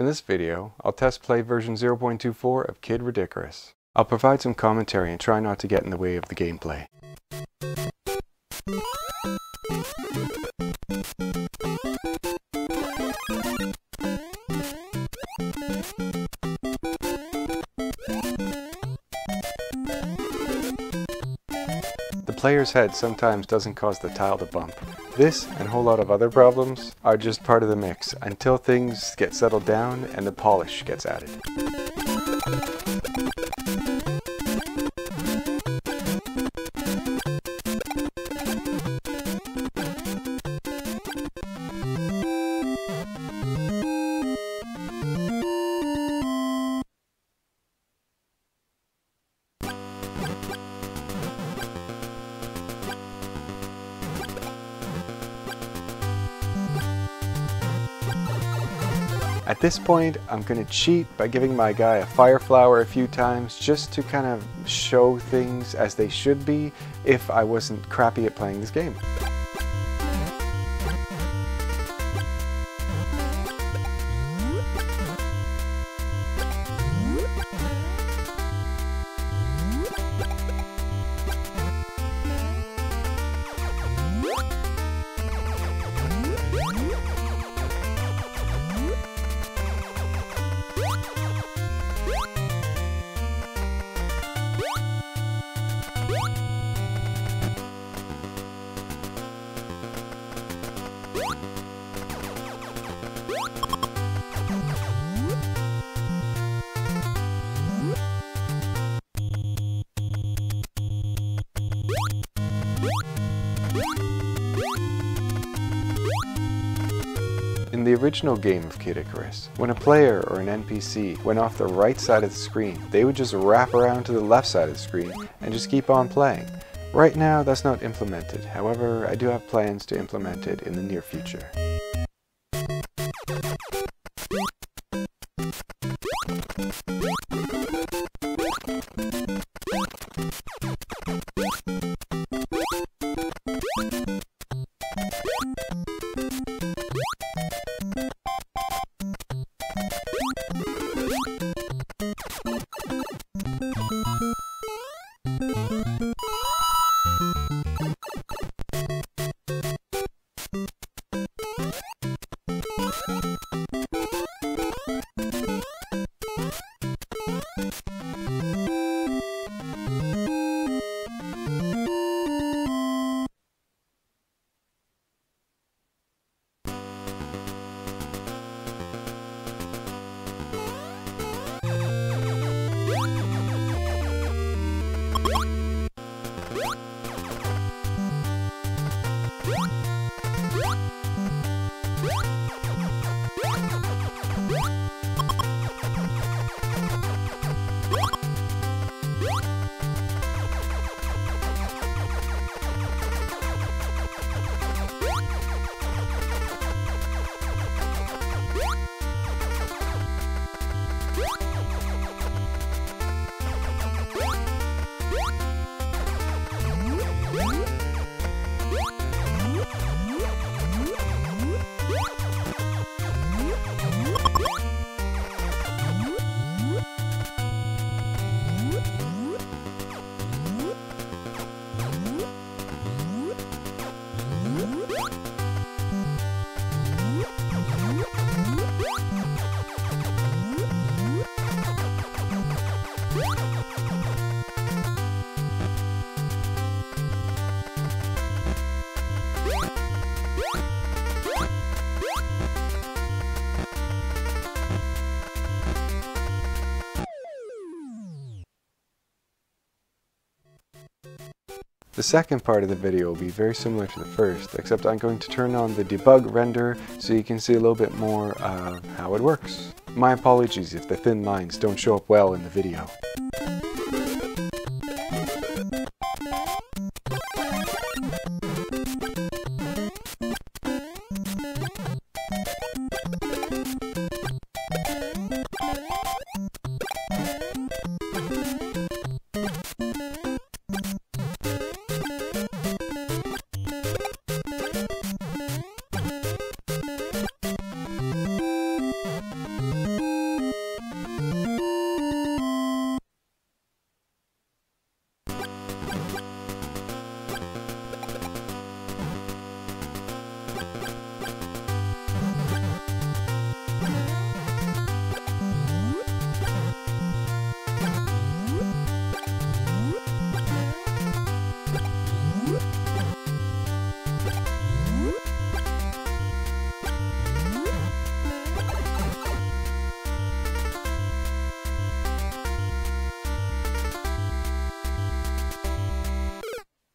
In this video, I'll test play version 0.24 of Kid Ridicarus. I'll provide some commentary and try not to get in the way of the gameplay. Player's head sometimes doesn't cause the tile to bump. This and a whole lot of other problems are just part of the mix until things get settled down and the polish gets added. At this point, I'm to cheat by giving my guy a fire flower a few times just to kind of show things as they should be if I wasn't crappy at playing this game. In the original game of Kid Icarus, when a player or an NPC went off the right side of the screen, they would just wrap around to the left side of the screen and just keep on playing. Right now, that's not implemented. However, I do have plans to implement it in the near future. Woo! The second part of the video will be very similar to the first, except I'm going to turn on the debug render so you can see a little bit more of how it works. My apologies if the thin lines don't show up well in the video.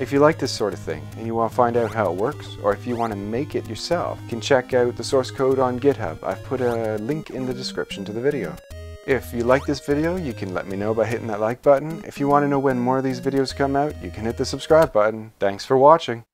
If you like this sort of thing and you want to find out how it works, or if you want to make it yourself, you can check out the source code on GitHub. I've put a link in the description to the video. If you like this video, you can let me know by hitting that like button. If you want to know when more of these videos come out, you can hit the subscribe button. Thanks for watching.